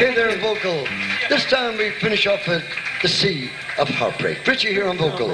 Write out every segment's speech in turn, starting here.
Okay, there on vocal. This time we finish off with The Sea of Heartbreak. Richie here on vocal.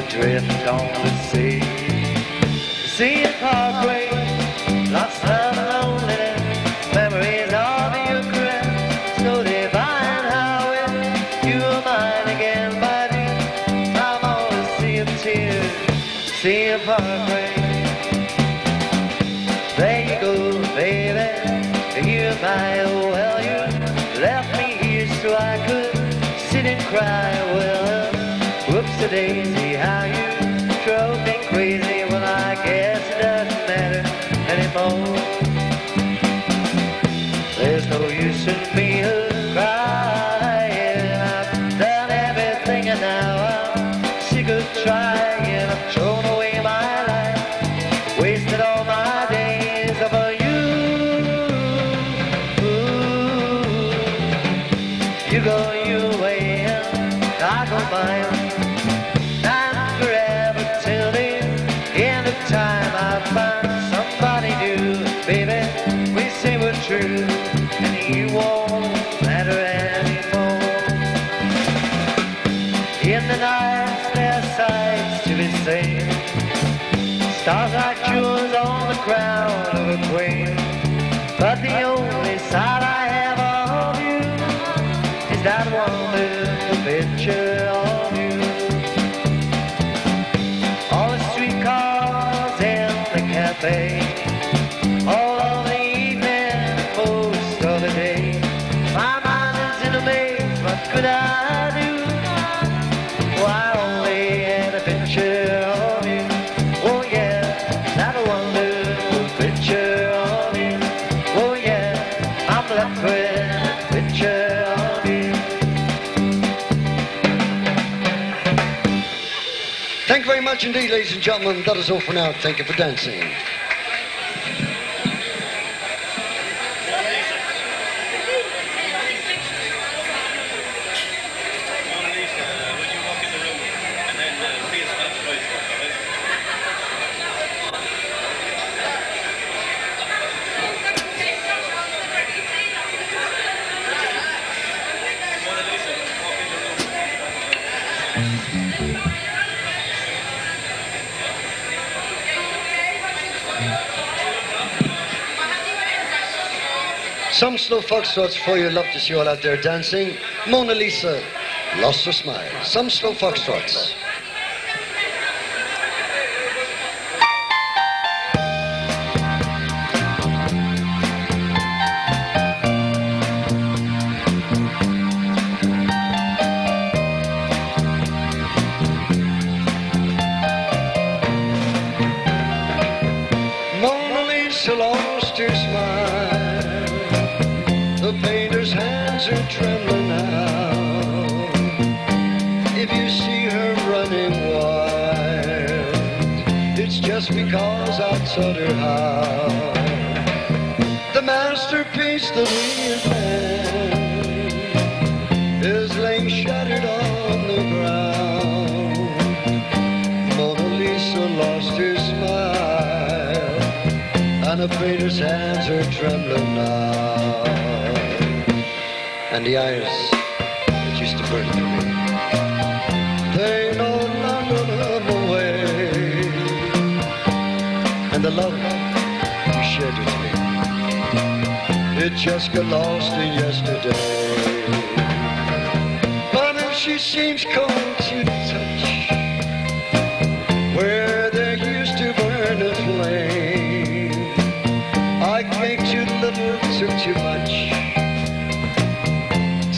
Adrift on the sea. Sea of heartbreak, lost and loneliness, memories of your caress, so divine how it you are mine again, buddy. I'm on a sea of tears, sea of heartbreak. There you go, baby. You're my well, you left me here so I could sit and cry. Well, whoops a daisy, You go your way and I go mine. And forever till the end of time I find somebody new. Baby, we say we're true and you won't matter anymore. In the night there are sights to be seen. Stars like jewels on the crown of a queen. But the only sight indeed, ladies and gentlemen. That is all for now. Thank you for dancing. Some slow foxtrots for you. Love to see you all out there dancing. Mona Lisa lost her smile. Some slow foxtrots. Just because I taught her how. The masterpiece that we invent is laying shattered on the ground. Mona Lisa lost her smile, and the painter's hands are trembling now. And the eyes it just got lost in yesterday. But if she seems cold to touch, where there used to burn a flame. I came too little, took too much,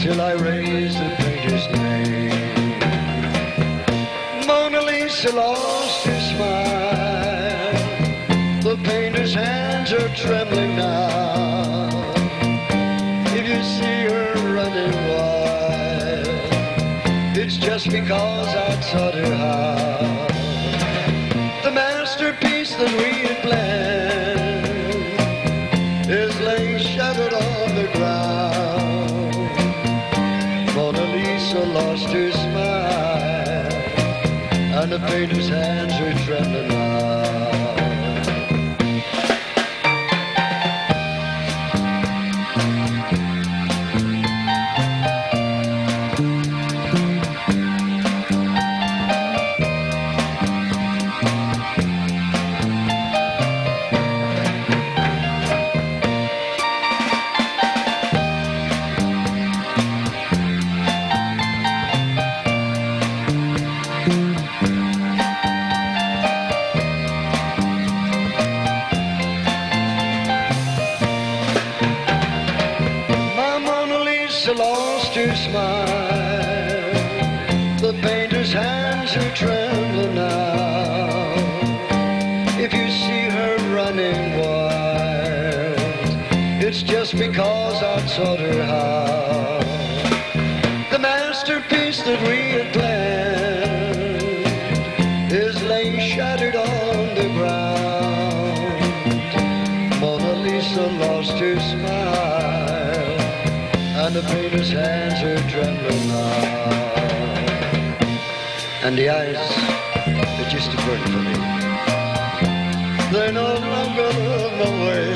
till I raised the painter's name. Mona Lisa lost her smile, the painter's hands are trembling now. Just because I taught her how. The masterpiece that we had planned is laying shattered on the ground. Mona Lisa lost her smile, and the painter's hands are trembling now. Smile. The painter's hands are trembling now. If you see her running wild, it's just because I taught her how. The masterpiece that we and the painter's hands are trembling now. And the eyes, they're just a burden for me. They're no longer my way.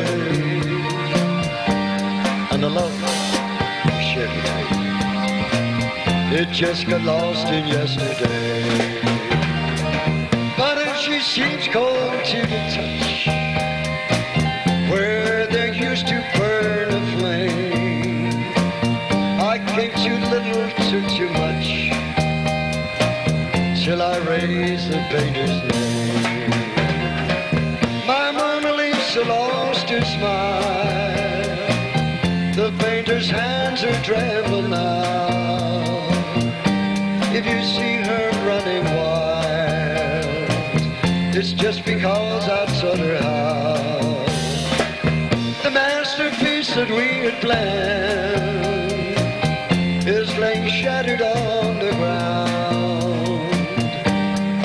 And the love shared with me, it just got lost in yesterday. But if she seems cold to the touch, too much till I raise the painter's name. My Mona Lisa lost her smile. The painter's hands are trembling now. If you see her running wild, it's just because I taught her how. The masterpiece that we had planned shattered on the ground.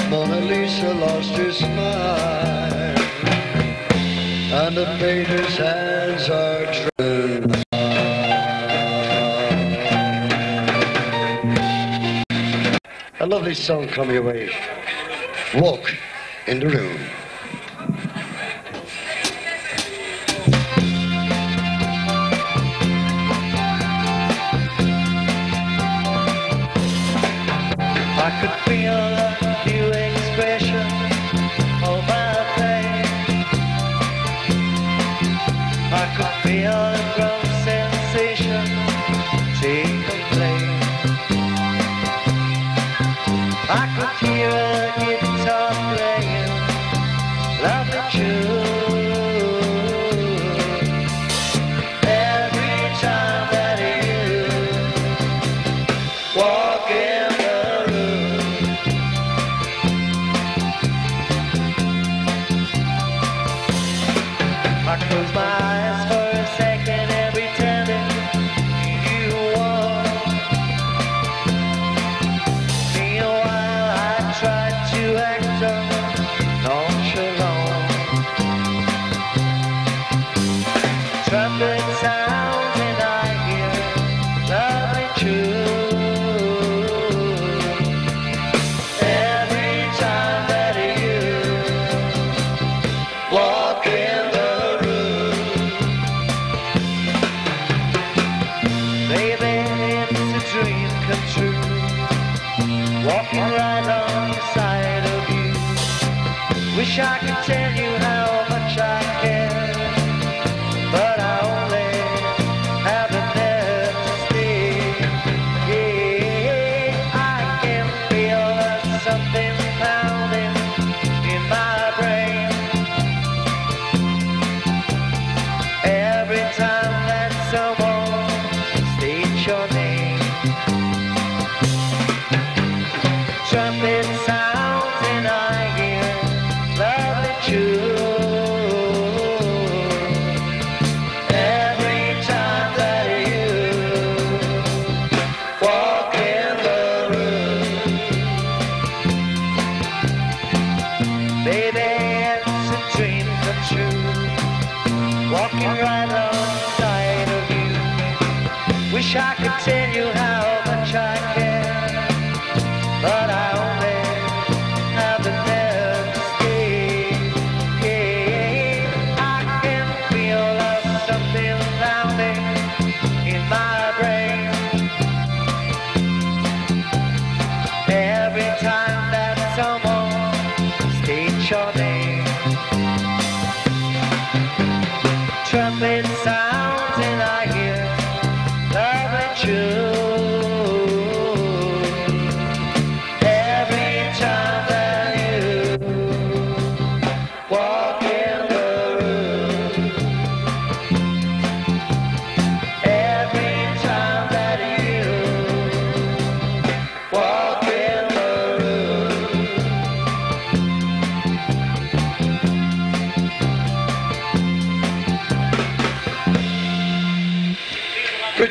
Mona Lisa lost her smile, and the painter's hands are trembling. A lovely song coming your way. Walk in the room. Feel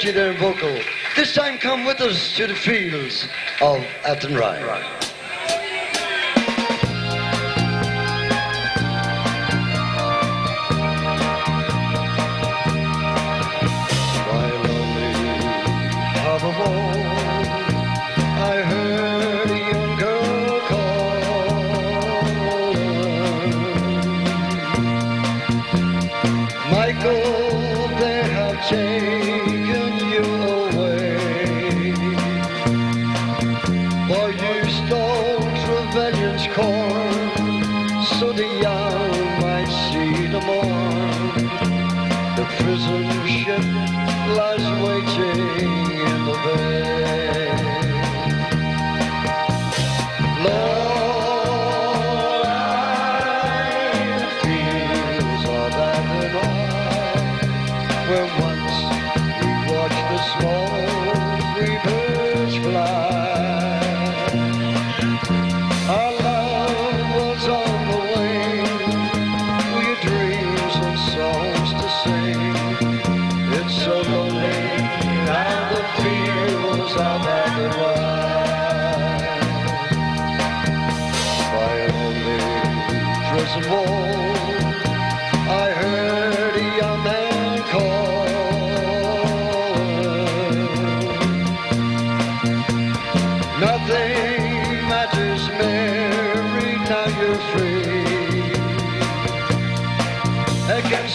Richie there in vocal. This time come with us to the fields of Athenry. My the young might see the morn. The prison ship lies waiting in the bay. Lord,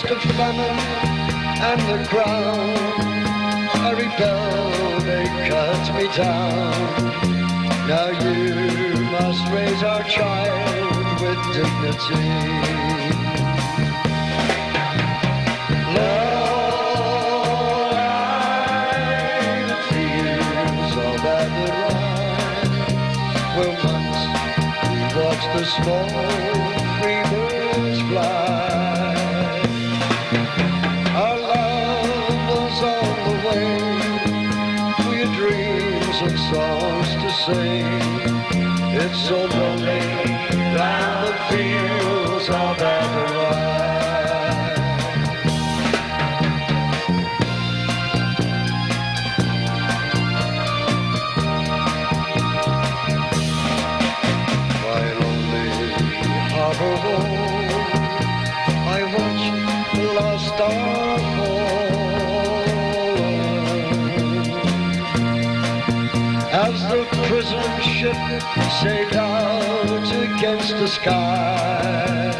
Against the famine and the crown, I rebelled, they cut me down. Now you must raise our child with dignity. Lord, I of Athenry, where once we watched the small free birds fly. Dreams and songs to sing. It's so lonely round the fields of Athenry. My prison ship sailed out against the sky.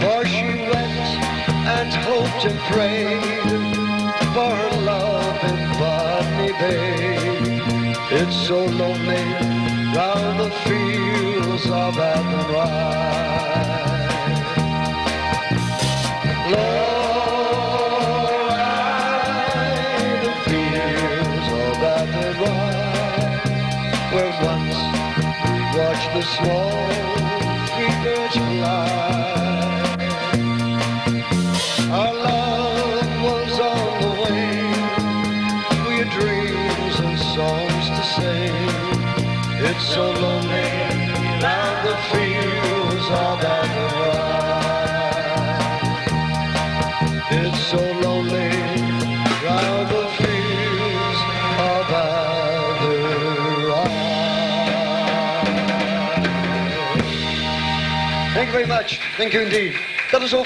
For she went and hoped and prayed for her love in Botany Bay. It's so lonely round the fields of Athenry. The small. Our love was on the we had dreams and songs to sing. It's so lonely much. Thank you indeed. Dat is ook